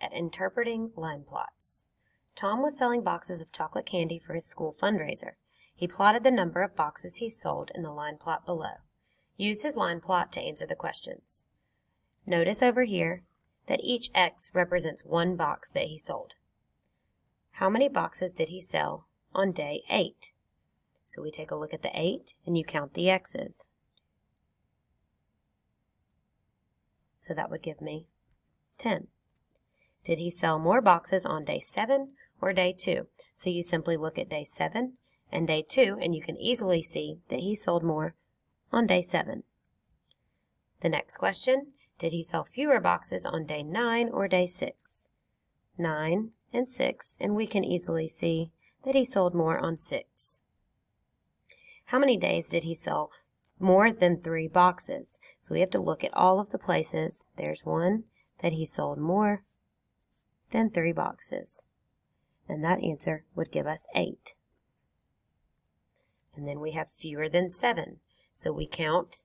at interpreting line plots. Tom was selling boxes of chocolate candy for his school fundraiser. He plotted the number of boxes he sold in the line plot below. Use his line plot to answer the questions. Notice over here that each X represents one box that he sold. How many boxes did he sell on day 8? So we take a look at the 8 and you count the X's. So that would give me 10. Did he sell more boxes on day 7 or day 2? So you simply look at day 7 and day 2 and you can easily see that he sold more on day 7. The next question, did he sell fewer boxes on day 9 or day 6? 9 and 6 and we can easily see that he sold more on 6. How many days did he sell more than three boxes? So we have to look at all of the places. There's one that he sold more than three boxes. And that answer would give us 8. And then we have fewer than 7. So we count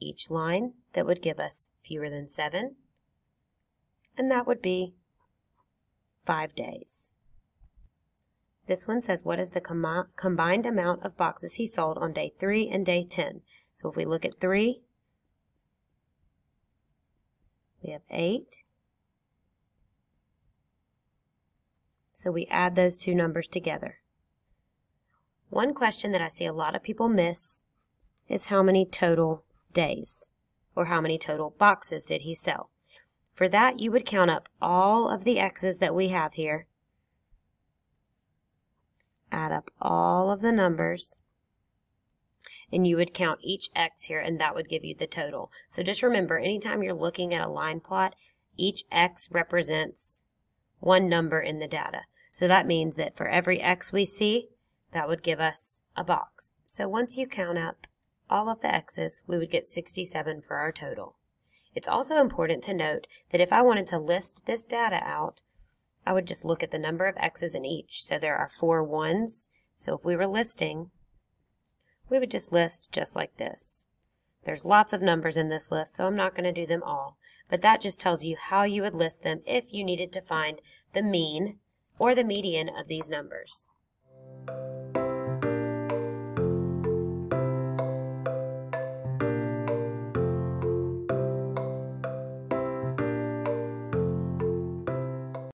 each line that would give us fewer than 7. And that would be 5 days. This one says what is the com combined amount of boxes he sold on day 3 and day 10. So if we look at 3, we have 8. So we add those two numbers together. One question that I see a lot of people miss is how many total days or how many total boxes did he sell. For that, you would count up all of the X's that we have here, add up all of the numbers, and you would count each X here, and that would give you the total. So just remember, anytime you're looking at a line plot, each X represents one number in the data. So that means that for every X we see, that would give us a box. So once you count up all of the X's, we would get 67 for our total. It's also important to note that if I wanted to list this data out, I would just look at the number of X's in each. So there are four ones. So if we were listing, we would just list just like this. There's lots of numbers in this list, so I'm not going to do them all. But that just tells you how you would list them if you needed to find the mean or the median of these numbers.